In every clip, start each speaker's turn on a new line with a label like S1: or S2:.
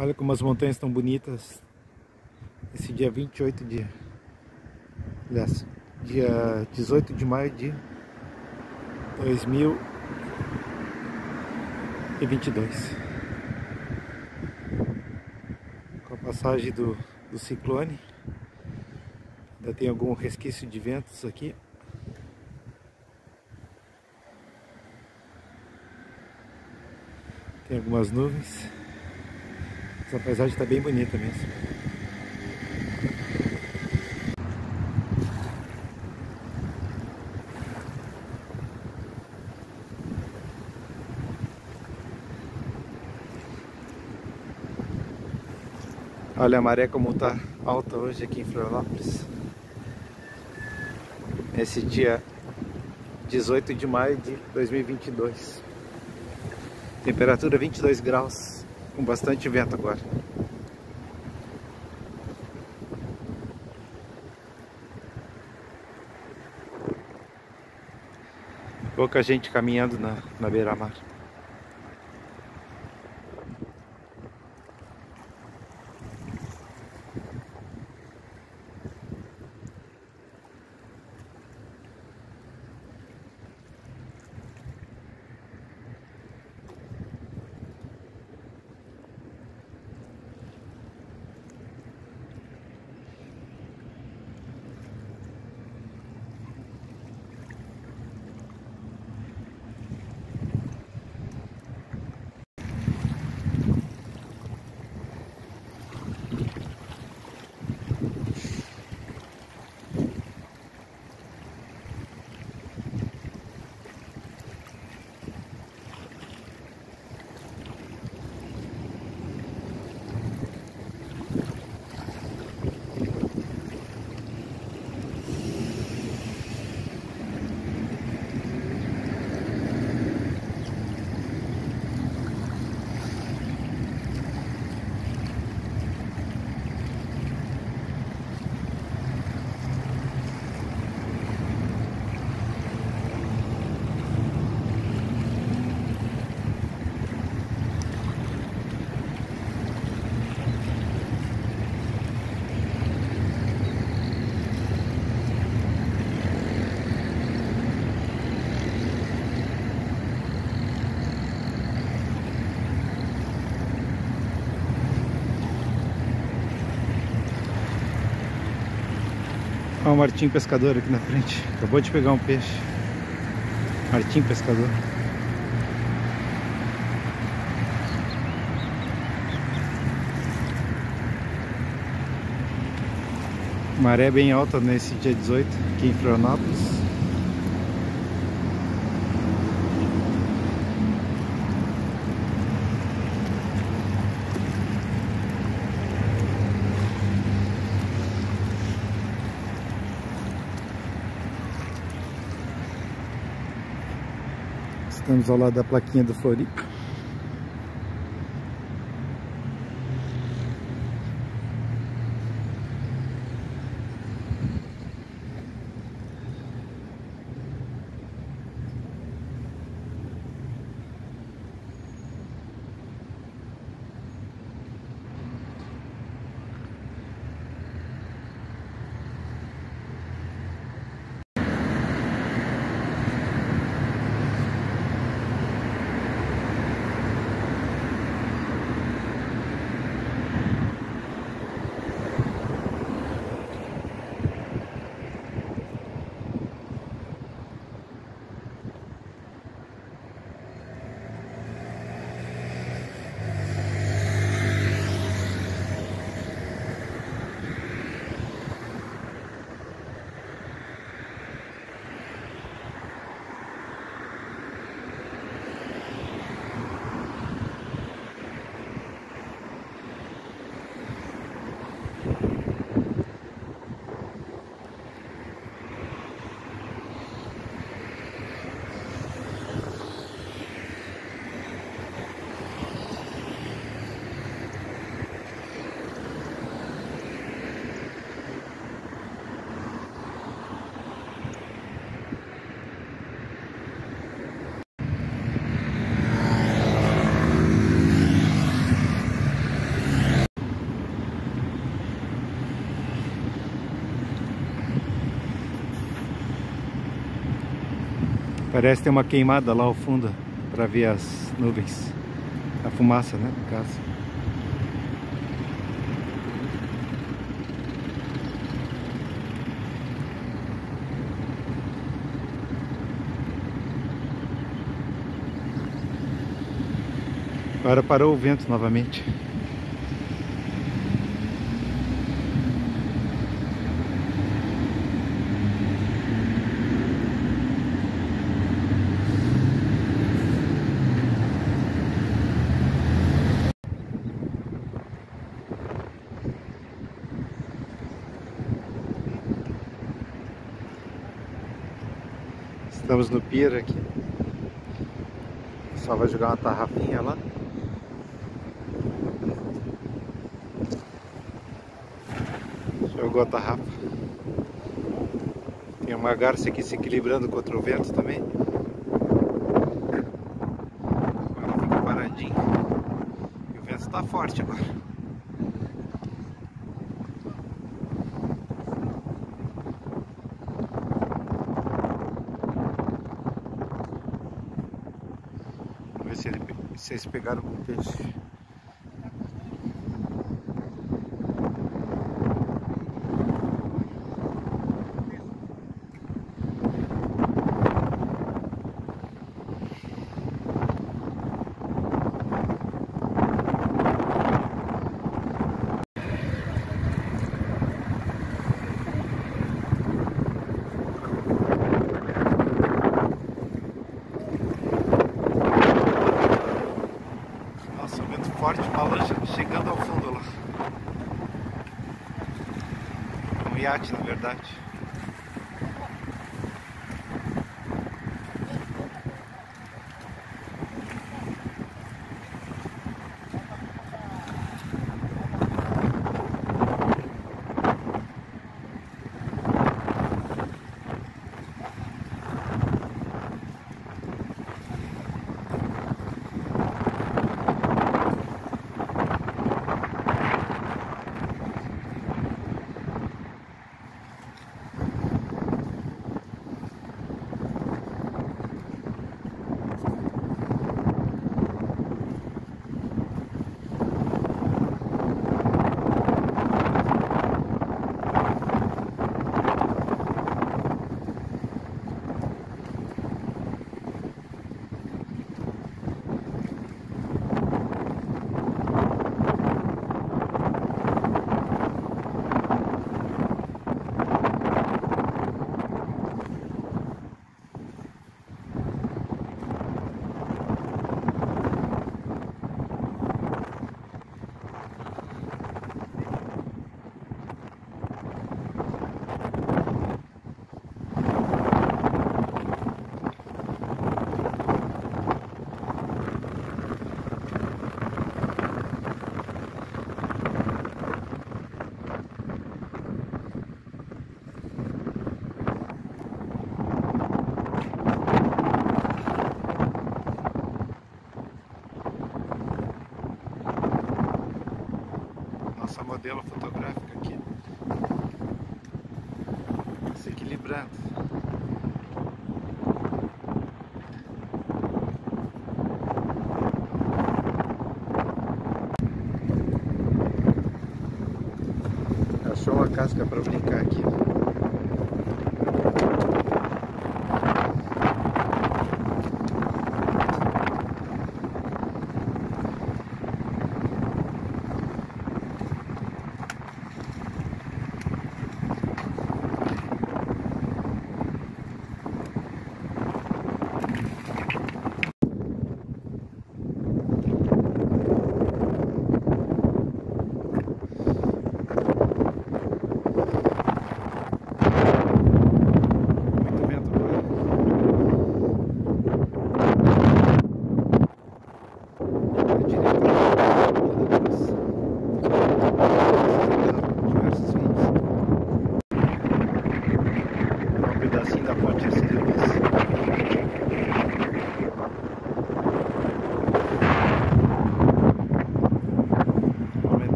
S1: Olha como as montanhas estão bonitas. Esse dia 28 de... Aliás, dia 18 de maio de 2022. Com a passagem do, do ciclone. Ainda tem algum resquício de ventos aqui. Tem algumas nuvens. Essa paisagem está bem bonita mesmo. Olha a maré como está alta hoje aqui em Florianópolis. Esse dia 18 de maio de 2022. Temperatura 22 graus com bastante vento agora. Pouca gente caminhando na, na beira-mar. Olha o Martim Pescador aqui na frente. Acabou de pegar um peixe. Martim Pescador. Maré bem alta nesse dia 18 aqui em Florianópolis. Estamos ao lado da plaquinha do Floripa. Parece ter uma queimada lá ao fundo para ver as nuvens. A fumaça, né, no caso. Agora parou o vento novamente. Estamos no pier aqui. Só vai jogar uma tarrafinha lá. Jogou a tarrafa. Tem uma garça aqui se equilibrando contra o vento também. Agora fica paradinho. E o vento está forte agora. Vamos ver se, eles pegaram com peixe. forte, uma lancha chegando ao fundo lá. Um iate, na verdade. Modelo fotográfica aqui se equilibrando. Achou uma casca para brincar aqui.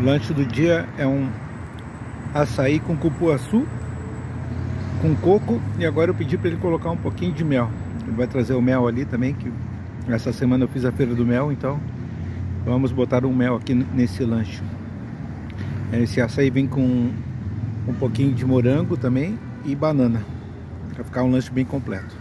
S1: O lanche do dia é um açaí com cupuaçu, com coco e agora eu pedi para ele colocar um pouquinho de mel. Ele vai trazer o mel ali também, que essa semana eu fiz a feira do mel, então vamos botar um mel aqui nesse lanche. Esse açaí vem com um pouquinho de morango também e banana, para ficar um lanche bem completo.